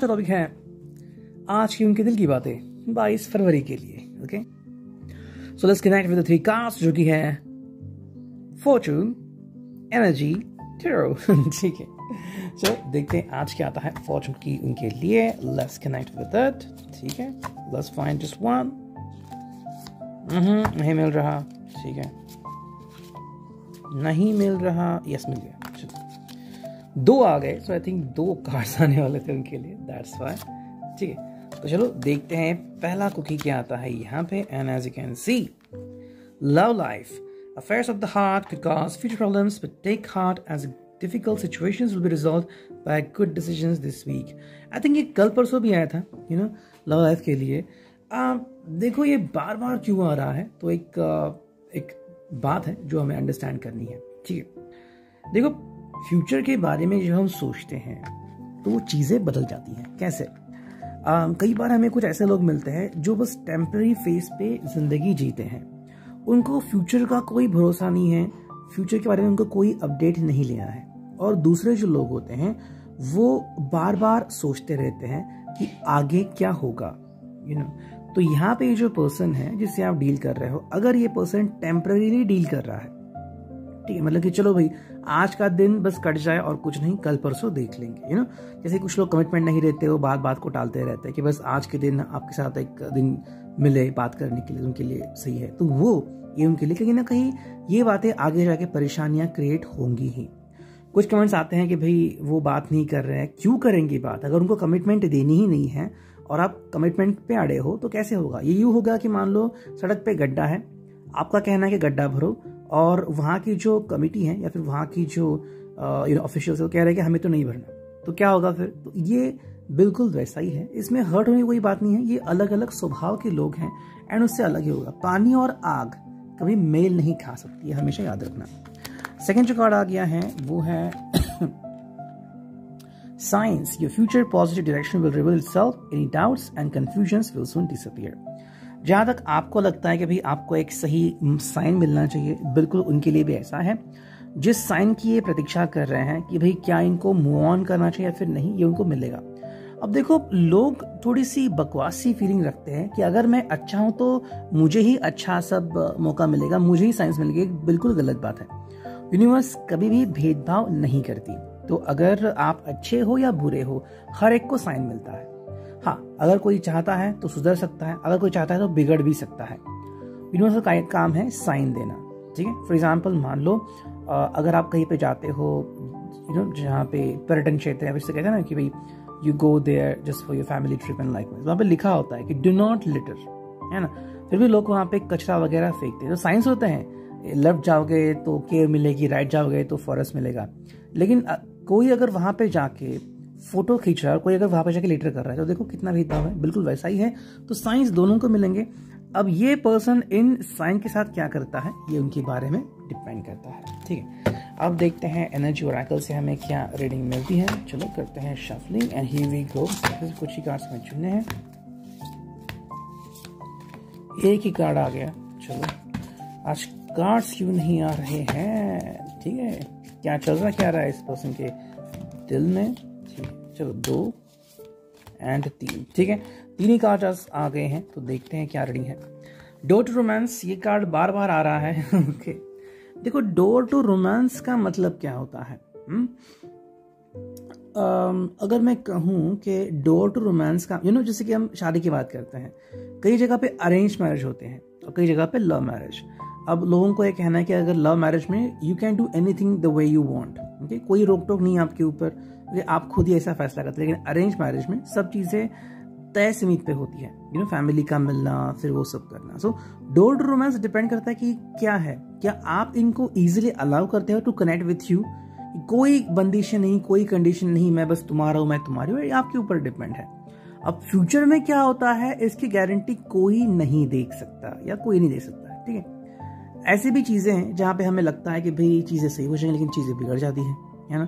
ताज़ा टॉपिक है। आज की उनके दिल की बातें 22 फरवरी के लिए okay so let's connect with three cards जो कि है। फॉर्चून एनर्जी टेरो ठीक है। सो देखते हैं आज क्या आता है फॉर्चून की उनके लिए। लेट्स कनेक्ट विद दैट ठीक है। लेट्स फाइंड जस्ट वन नहीं मिल रहा। ठीक है। नहीं मिल रहा। यस मिल गया। दो आ गए। सो आई थिंक दो कार्ड्स आने वाले थे उनके लिए। दैट्स वाई ठीक है। तो चलो देखते हैं पहला कुकी क्या आता है यहाँ पे। And as you can see love life Affairs of the heart could cause future problems, but take heart as difficult situations will be resolved by good decisions this week. I think ये कल परसों भी आया था you know love life के लिए। आ, देखो ये बार बार क्यों आ रहा है? तो एक एक बात है जो हमें अंडरस्टैंड करनी है। ठीक है। देखो फ्यूचर के बारे में जो हम सोचते हैं तो वो चीज़ें बदल जाती हैं। कैसे? आ, कई बार हमें कुछ ऐसे लोग मिलते हैं जो बस टेम्प्रेरी फेस पे ज़िंदगी जीते हैं। उनको फ्यूचर का कोई भरोसा नहीं है फ्यूचर के बारे में उनको कोई अपडेट नहीं लेना है। और दूसरे जो लोग होते हैं वो बार बार सोचते रहते हैं कि आगे क्या होगा यू you नो know? तो यहाँ पे जो पर्सन है जिससे आप डील कर रहे हो अगर ये पर्सन टेम्पररी डील कर रहा है ठीक है। मतलब कि चलो भाई, आज का दिन बस कट जाए और कुछ नहीं, कल परसों देख लेंगे यू नो जैसे कुछ लोग कमिटमेंट नहीं रहते वो बात बात को टालते रहते हैं कि बस आज के दिन आपके साथ एक दिन मिले बात करने के लिए, उनके लिए सही है। तो वो ये उनके लिए कहीं ना कहीं ये बातें आगे जाके परेशानियाँ क्रिएट होंगी ही। कुछ कमेंट्स आते हैं कि भाई, वो बात नहीं कर रहे हैं, क्यों करेंगे बात? अगर उनको कमिटमेंट देनी ही नहीं है और आप कमिटमेंट पे अड़े हो तो कैसे होगा? ये यूँ होगा कि मान लो, सड़क पे गड्ढा है, आपका कहना है कि गड्ढा भरो और वहाँ की जो कमिटी है या फिर वहाँ की जो यू नो वो कह रहे हैं कि हमें तो नहीं भरना। तो क्या होगा फिर? तो ये बिल्कुल वैसा ही है। इसमें हर्ट होने की कोई बात नहीं है। ये अलग अलग स्वभाव के लोग हैं एंड उससे अलग ही होगा। पानी और आग कभी मेल नहीं खा सकती है, हमेशा याद रखना। सेकेंड जो कार्ड आ गया है, वो है signs your future positive direction will reveal itself any doubts and confusions will soon disappear जहाँ तक आपको लगता है कि भाई आपको एक सही साइन मिलना चाहिए, बिल्कुल उनके लिए भी ऐसा है। जिस साइन की ये प्रतीक्षा कर रहे हैं कि भाई क्या इनको मूव ऑन करना चाहिए या फिर नहीं, ये उनको मिलेगा। अब देखो, लोग थोड़ी सी बकवासी फीलिंग रखते हैं कि अगर मैं अच्छा हूँ तो मुझे ही अच्छा सब मौका मिलेगा, मुझे ही साइंस मिलेगी बिल्कुल गलत बात है। यूनिवर्स कभी भी भेदभाव नहीं करती। तो अगर आप अच्छे हो या बुरे हो, हर एक को साइन मिलता है। हाँ अगर कोई चाहता है तो सुधर सकता है, अगर कोई चाहता है तो बिगड़ भी सकता है। यूनिवर्सल का काम है साइन देना, ठीक है? फॉर एग्ज़ाम्पल मान लो अगर आप कहीं पे जाते हो यू नो जहाँ पे पर्यटन क्षेत्र है कहते हैं ना कि भाई you go there just for your family trip and like वहाँ पे लिखा होता है कि डू नॉट लिटर है ना? फिर भी लोग वहाँ पे कचरा वगैरह फेंकते हैं। तो साइंस होते हैं लेफ़्ट जाओगे तो केयर मिलेगी, राइट जाओगे तो फॉरेस्ट मिलेगा। लेकिन कोई अगर वहाँ पे जाके फ़ोटो खींच रहा है और कोई अगर वहाँ पे जाके लिटर कर रहा है तो देखो कितना भेदभाव है, बिल्कुल वैसा ही है। तो साइंस दोनों को मिलेंगे। अब ये पर्सन इन साइन के साथ क्या करता है, ये उनके बारे में डिपेंड करता है। ठीक है? अब देखते हैं एनर्जी और से हमें क्या रीडिंग मिलती है। चलो करते हैं shuffling and here we go कुछ ही कार्ड्स में चुने हैं। एक ही कार्ड आ गया। चलो। आज कार्ड्स क्यों नहीं आ रहे हैं? ठीक है। क्या चल रहा, क्या रहा है इस पर्सन के दिल में? चलो दो एंड तीन। ठीक है? तीन ही कार्ड आ गए हैं तो देखते हैं क्या रीडिंग है। डोर टू रोमांस ये कार्ड बार बार आ रहा है। ओके देखो डोर टू रोमांस का मतलब क्या होता है? हुँ? Um, अगर मैं कहूँ कि डोर टू रोमांस का यू नो जैसे कि हम शादी की बात करते हैं कई जगह पे अरेंज मैरिज होते हैं और कई जगह पे लव मैरिज अब लोगों को ये कहना है कि अगर लव मैरिज में you can do anything the way you want okay कोई रोक टोक नहीं आपके ऊपर। आप खुद ही ऐसा फैसला करते हैं। लेकिन अरेंज मैरिज में सब चीज़ें तय सीमित पे होती है। यू नो फैमिली का मिलना, फिर वो सब करना। So door to romance depend करता है कि क्या है। क्या आप इनको इजिली अलाउ करते हो टू कनेक्ट विथ यू कोई बंदिशें नहीं, कोई कंडीशन नहीं, मैं बस तुम्हारा हूँ, मैं तुम्हारी हूँ आपके ऊपर डिपेंड है। अब फ्यूचर में क्या होता है, इसकी गारंटी कोई नहीं देख सकता या कोई नहीं दे सकता, ठीक है? ऐसी भी चीज़ें हैं जहाँ पे हमें लगता है कि भाई चीज़ें सही हो जाएँगी, लेकिन चीज़ें बिगड़ जाती हैं, है ना?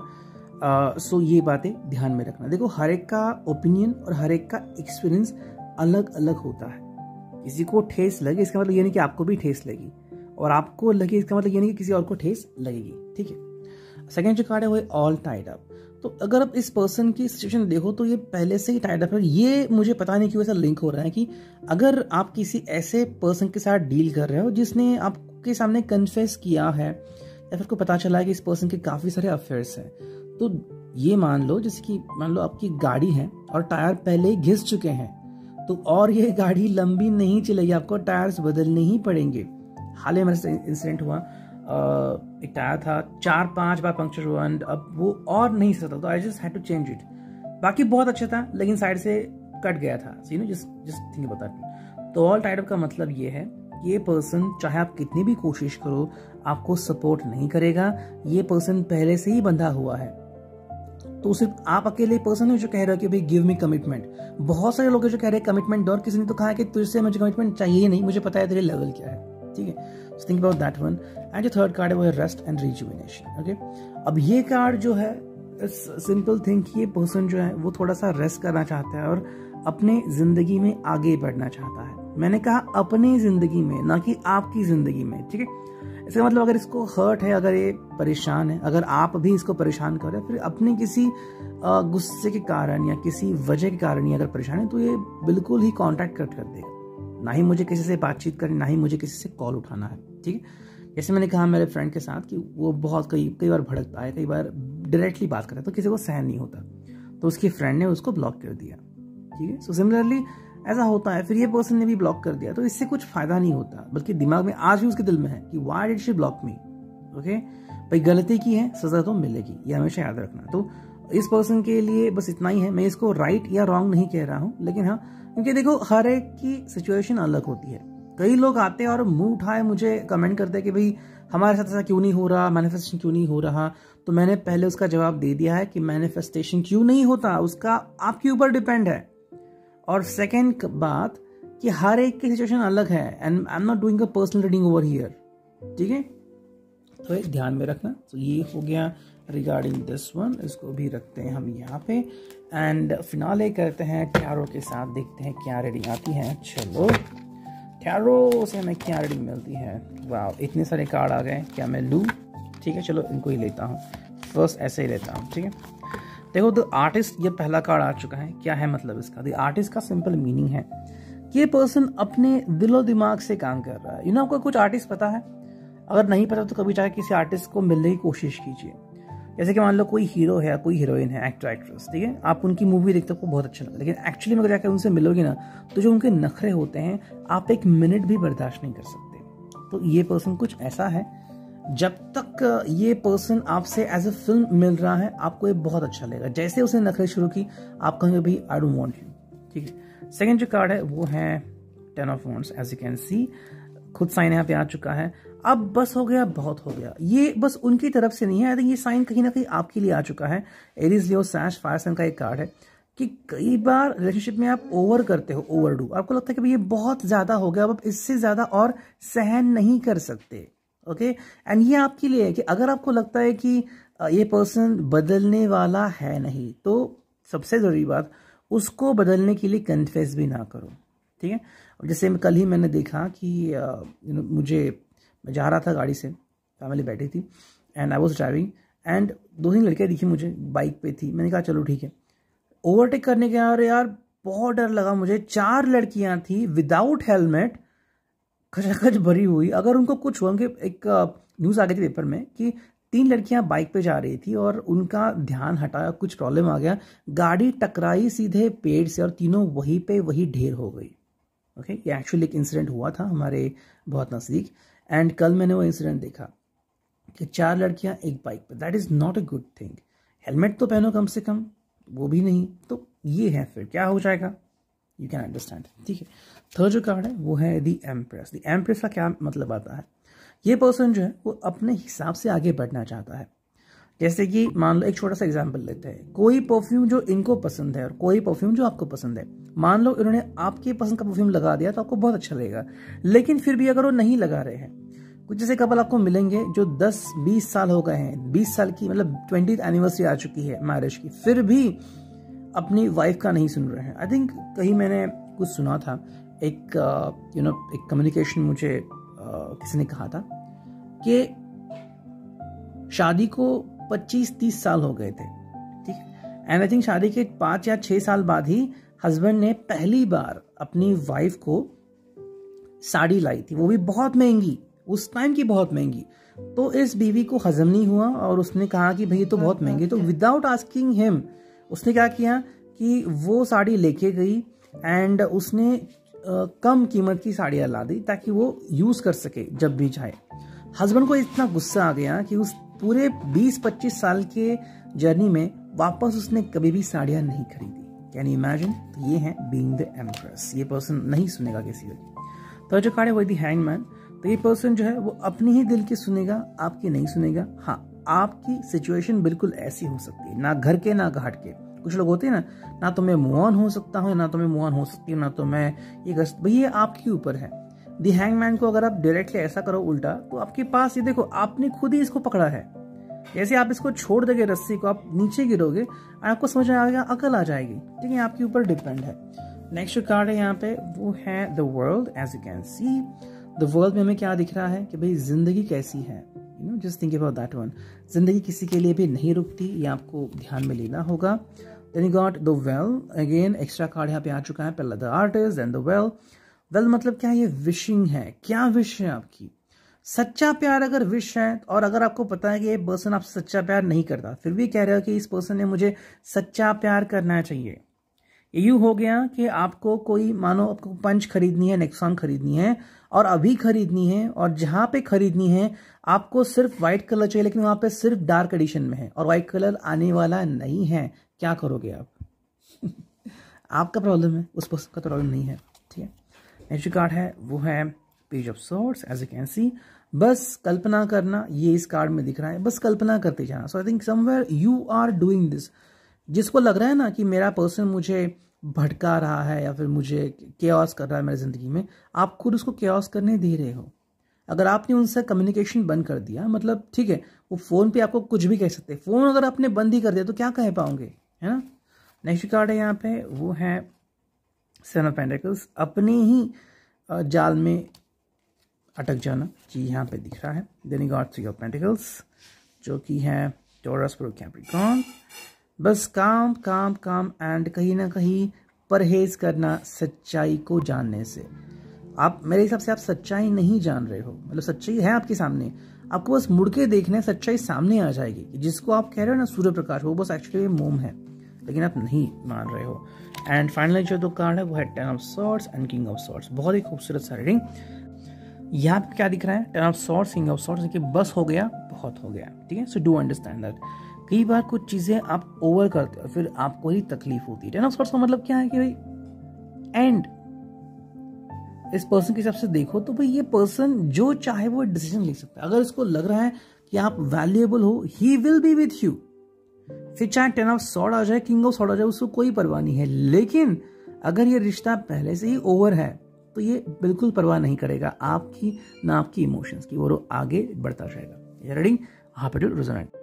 सो ये बातें ध्यान में रखना। देखो, हर एक का ओपिनियन और हर एक का एक्सपीरियंस अलग अलग होता है। किसी को ठेस लगे, इसका मतलब ये नहीं कि आपको भी ठेस लगी। और आपको लगे, इसका मतलब ये नहीं कि किसी और को ठेस लगेगी, ठीक है? सेकेंड जो कार्ड है, वो ऑल टाइड अप तो अगर आप इस पर्सन की सिचुएशन देखो तो ये पहले से ही टाइड अप है। ये मुझे पता नहीं क्यों ऐसा लिंक हो रहा है कि अगर आप किसी ऐसे पर्सन के साथ डील कर रहे हो, जिसने आपके सामने कन्फेस किया है, या फिर को पता चला है कि इस पर्सन के काफ़ी सारे अफेयर्स हैं तो ये मान लो, जैसे कि मान लो आपकी गाड़ी है और टायर पहले ही घिस चुके हैं तो और ये गाड़ी लंबी नहीं चलेगी, आपको टायर्स बदलने ही पड़ेंगे। हाल ही मेरे इंसिडेंट हुआ एक टायर था, चार पाँच बार पंक्चर हुआ एंड अब वो और नहीं सकता तो I just had to change it बाकी बहुत अच्छा था, लेकिन साइड से कट गया था। सी नो जिस जिस थिंग बता तो ऑल टाइड का मतलब ये है, ये पर्सन चाहे आप कितनी भी कोशिश करो, आपको सपोर्ट नहीं करेगा। ये पर्सन पहले से ही बंधा हुआ है। तो सिर्फ़ आप अकेले पर्सन है जो कह रहे हो कि भाई गिव मी कमिटमेंट बहुत सारे लोग जो कह रहे हैं कमिटमेंट और किसी ने तो कहा कि तुझसे मुझे कमिटमेंट चाहिए ही नहीं, मुझे पता है तेरे लेवल क्या है। ठीक है? Think about that one and जो थर्ड कार्ड है वो है रेस्ट एंड रिजुविनेशन ओके अब ये कार्ड जो है सिंपल थिंक ये पर्सन जो है, वो थोड़ा सा रेस्ट करना चाहता है और अपने ज़िंदगी में आगे बढ़ना चाहता है। मैंने कहा अपनी ज़िंदगी में, ना कि आपकी ज़िंदगी में, ठीक है? इसका मतलब अगर इसको हर्ट है, अगर ये परेशान है, अगर आप भी इसको परेशान कर रहे हैं, फिर अपने किसी गुस्से के कारण या किसी वजह के कारण ही अगर परेशान है तो ये बिल्कुल ही कॉन्टैक्ट कट कर देगा। ना ही मुझे किसी से बातचीत करनी, ना ही मुझे किसी से कॉल उठाना है, ठीक है? जैसे मैंने कहा मेरे फ्रेंड के साथ कि वो बहुत कई कई बार भड़कता है, कई बार डायरेक्टली बात करता है तो किसी को सहन नहीं होता। तो उसकी फ्रेंड ने उसको ब्लॉक कर दिया, ठीक है? सो सिमिलरली ऐसा होता है, फिर ये पर्सन ने भी ब्लॉक कर दिया तो इससे कुछ फ़ायदा नहीं होता। बल्कि दिमाग में आज भी उसके दिल में है कि why did she block me okay भाई गलती की है, सजा तो मिलेगी, ये हमेशा याद रखना। तो इस पर्सन के लिए बस इतना ही है। मैं इसको राइट या रॉन्ग नहीं कह रहा हूँ, लेकिन हाँ क्योंकि देखो, हर एक की सिचुएशन अलग होती है। कई लोग आते हैं और मुँह उठाए मुझे कमेंट करते हैं कि भाई, हमारे साथ ऐसा क्यों नहीं हो रहा मैनिफेस्टेशन क्यों नहीं हो रहा? तो मैंने पहले उसका जवाब दे दिया है कि मैनिफेस्टेशन क्यों नहीं होता, उसका आपके ऊपर डिपेंड है। और सेकेंड बात कि हर एक की सिचुएशन अलग है and I am not doing a personal reading over here ठीक है? तो एक ध्यान में रखना। तो ये हो गया रिगार्डिंग दिस वन इसको भी रखते हैं हम यहाँ पे। एंड फिनाले करते हैं टैरो के साथ देखते हैं क्या रेडिंग आती है। चलो टैरो से हमें क्या रेडिंग मिलती है? वाह इतने सारे कार्ड आ गए, क्या मैं लूँ? ठीक है, चलो इनको ही लेता हूँ। फ़र्स्ट ऐसे ही लेता हूँ, ठीक है? देखो द आर्टिस्ट ये पहला कार्ड आ चुका है। क्या है मतलब इसका? द आर्टिस्ट का सिंपल मीनिंग है ये पर्सन अपने दिलो दिमाग से काम कर रहा है। यू नो आपको कुछ आर्टिस्ट पता है? अगर नहीं पता तो कभी चाहे किसी आर्टिस्ट को मिलने की कोशिश कीजिए। जैसे कि मान लो कोई हीरो है कोई हीरोइन है एक्टर एक्ट्रेस ठीक है? आप उनकी मूवी देखते हो बहुत अच्छा लगता है। लेकिन एक्चुअली में अगर जाकर उनसे मिलोगे ना तो जो उनके नखरे होते हैं, आप एक मिनट भी बर्दाश्त नहीं कर सकते। तो ये पर्सन कुछ ऐसा है जब तक ये पर्सन आपसे एज ए फ़िल्म मिल रहा है, आपको ये बहुत अच्छा लगेगा। जैसे उसने नखरे शुरू की, आप कहेंगे, भाई आई डोंट वांट यू ठीक है? सेकेंड जो कार्ड है, वो है ten of wands as you can see खुद साइन यहाँ पे आ चुका है। अब बस हो गया, बहुत हो गया। ये बस उनकी तरफ़ से नहीं है। आई थिंक ये साइन कहीं ना कहीं आपके लिए आ चुका है। एरिज लियो सैश फायर का एक कार्ड है कि कई बार रिलेशनशिप में आप ओवर करते हो ओवर डू आपको लगता है कि ये बहुत ज़्यादा हो गया, अब आप इससे ज़्यादा और सहन नहीं कर सकते। ओके एंड ये आपके लिए है कि अगर आपको लगता है कि ये पर्सन बदलने वाला है नहीं तो सबसे ज़रूरी बात, उसको बदलने के लिए कन्फेस भी ना करो। ठीक है? जैसे कल ही मैंने देखा कि यू नो मुझे, मैं जा रहा था गाड़ी से फैमिली बैठी थी and I was driving and दो तीन लड़कियाँ दिखी मुझे बाइक पे थी। मैंने कहा, चलो, ठीक है। ओवरटेक करने के यार यार, बहुत डर लगा मुझे। चार लड़कियाँ थी विदाउट हेलमेट खचाखच भरी हुई। अगर उनको कुछ हुआ, उनके एक न्यूज़ आ गई थी पेपर में कि तीन लड़कियाँ बाइक पे जा रही थी और उनका ध्यान हटाया, कुछ प्रॉब्लम आ गया। गाड़ी टकराई सीधे पेड़ से और तीनों वहीं पे वही ढेर हो गई। ओके ये एक्चुअली एक इंसिडेंट हुआ था हमारे बहुत नज़दीक। एंड कल मैंने वो इंसिडेंट देखा कि चार लड़कियाँ एक बाइक पे। That is not a good thing helmet तो पहनो कम से कम, वो भी नहीं। तो ये है फिर, क्या हो जाएगा? यू कैन अंडरस्टैंड ठीक है? थर्ड जो कार्ड है, वो है दी एम्प्रेस दी एम्प्रेस का क्या मतलब आता है? ये पर्सन जो है, वो अपने हिसाब से आगे बढ़ना चाहता है। जैसे कि मान लो, एक छोटा सा एग्ज़ाम्पल लेते हैं। कोई परफ्यूम जो इनको पसंद है और कोई परफ्यूम जो आपको पसंद है। मान लो, इन्होंने आपके पसंद का परफ्यूम लगा दिया तो आपको बहुत अच्छा लगेगा। लेकिन फिर भी अगर वो नहीं लगा रहे हैं, कुछ जैसे कपल आपको मिलेंगे जो 10-20 साल हो गए हैं। 20 साल की मतलब ट्वेंटी एनिवर्सरी आ चुकी है मैरिज की। फिर भी अपनी वाइफ का नहीं सुन रहे हैं। आई थिंक कहीं मैंने कुछ सुना था। एक यू नो एक कम्युनिकेशन मुझे किसी ने कहा था कि शादी को 25-30 साल हो गए थे। ठीक? एंड आई थिंक शादी के पाँच या छह साल बाद ही हस्बैंड ने पहली बार अपनी वाइफ को साड़ी लाई थी। वो भी बहुत महँगी, उस टाइम की बहुत महँगी। तो इस बीवी को हजम नहीं हुआ और उसने कहा कि भाई तो बहुत महँगी तो विदाउट आस्किंग हिम उसने क्या किया कि वो साड़ी लेके गई एंड उसने कम कीमत की साड़ियाँ ला दी ताकि वो यूज़ कर सके जब भी चाहे। हस्बैंड को इतना गुस्सा आ गया कि उस पूरे 20-25 साल के जर्नी में वापस उसने कभी भी साड़ियाँ नहीं खरीदी। कैन इमेजिन तो ये है बींग द एम्प्रेस ये पर्सन नहीं सुनेगा किसी की। तो जो कार्ड है वो दी हैंगमैन तो ये पर्सन जो है, वो अपनी ही दिल की सुनेगा, आपकी नहीं सुनेगा। हाँ आपकी सिचुएशन बिल्कुल ऐसी हो सकती है। ना घर के, ना घाट के। कुछ लोग होते हैं ना ना तो मैं मूव ऑन हो सकता हूँ, ना तो मैं मूव ऑन हो सकती हूँ, ना तो मैं ये कर भाई, ये आपके ऊपर है। दी हैंगमैन को अगर आप डायरेक्टली ऐसा करो उल्टा तो आपके पास, ये देखो, आपने खुद ही इसको पकड़ा है। जैसे आप इसको छोड़ दोगे, रस्सी को आप नीचे गिरोगे, आपको समझ में आएगा, अकल आ जाएगी। ठीक है आपके ऊपर डिपेंड है। नेक्स्ट जो कार्ड है यहाँ पे, वो है the world as you can see the world में हमें क्या दिख रहा है कि भाई, ज़िंदगी कैसी है? You know just think about that one ज़िंदगी किसी के लिए भी नहीं रुकती, ये आपको ध्यान में लेना होगा। Then you got the wheel again extra card यहाँ पे आ चुका है। पहला the artist then the wheel wheel मतलब क्या ये विशिंग है? क्या विश है आपकी? सच्चा प्यार अगर विश है, और अगर आपको पता है कि ये पर्सन आपसे सच्चा प्यार नहीं करता, फिर भी कह रहे हो कि इस पर्सन ने मुझे सच्चा प्यार करना चाहिए। यू हो गया कि आपको कोई, मानो आपको पंच खरीदनी है नेक्सॉन खरीदनी है, और अभी खरीदनी है, और जहाँ पे खरीदनी है, आपको सिर्फ़ व्हाइट कलर चाहिए, लेकिन वहाँ पे सिर्फ़ डार्क एडिशन में है, और व्हाइट कलर आने वाला नहीं है। क्या करोगे आप? आपका प्रॉब्लम है, उस पर्सन का प्रॉब्लम नहीं है, ठीक है? नेक्स्ट कार्ड है, वो है page of swords as you can see बस कल्पना करना, ये इस कार्ड में दिख रहा है, बस कल्पना करते जाना। So I think somewhere you are doing this जिसको लग रहा है ना कि मेरा पर्सन मुझे भटका रहा है या फिर मुझे केयस कर रहा है मेरी ज़िंदगी में, आप खुद उसको केयस करने दे रहे हो। अगर आपने उनसे कम्युनिकेशन बंद कर दिया मतलब ठीक है, वो फ़ोन पे आपको कुछ भी कह सकते हैं। फ़ोन अगर आपने बंद ही कर दिया तो क्या कह पाओगे, है ना? नेक्स्ट कार्ड है यहाँ पे, वो है सेवन ऑफ़ पेंटिकल्स अपने ही जाल में अटक जाना, जी यहाँ पे दिख रहा है। Then got three of pentacles जो कि है टोरस प्रो कैप्रिकॉन बस काम काम काम एंड कहीं ना कहीं परहेज करना सच्चाई को जानने से। आप, मेरे हिसाब से आप सच्चाई नहीं जान रहे हो। मतलब सच्चाई है आपके सामने। आपको बस मुड़ के देखने सच्चाई सामने आ जाएगी। जिसको आप कह रहे हो ना सूर्य प्रकाश वो बस एक्चुअली मोम है। लेकिन आप नहीं मान रहे हो। एंड फाइनली जो दो कार्ड है, वो है ten of swords and king of swords बहुत ही खूबसूरत सा रीडिंग यहाँ पे क्या दिख रहा है? Ten of swords king of swords कि बस हो गया, बहुत हो गया। ठीक है? सो डू अंडरस्टैंड दैट कई बार कुछ चीज़ें आप ओवर करते हो, फिर आपको ही तकलीफ़ होती है। टेन ऑफ़ का मतलब क्या है कि भाई एंड इस पर्सन के हिसाब से देखो तो भाई ये पर्सन जो चाहे वो डिसीज़न ले सकता है। अगर इसको लग रहा है कि आप वैल्यूएबल हो he will be with you फिर चाहे टेन ऑफ़ सॉर्ड आ जाए किंग ऑफ़ सॉर्ड आ जाए, उसको कोई परवाह नहीं है। लेकिन अगर ये रिश्ता पहले से ही ओवर है तो ये बिल्कुल परवाह नहीं करेगा आपकी, ना आपकी इमोशंस की। वो आगे बढ़ता जाएगा। Raiding half to resonate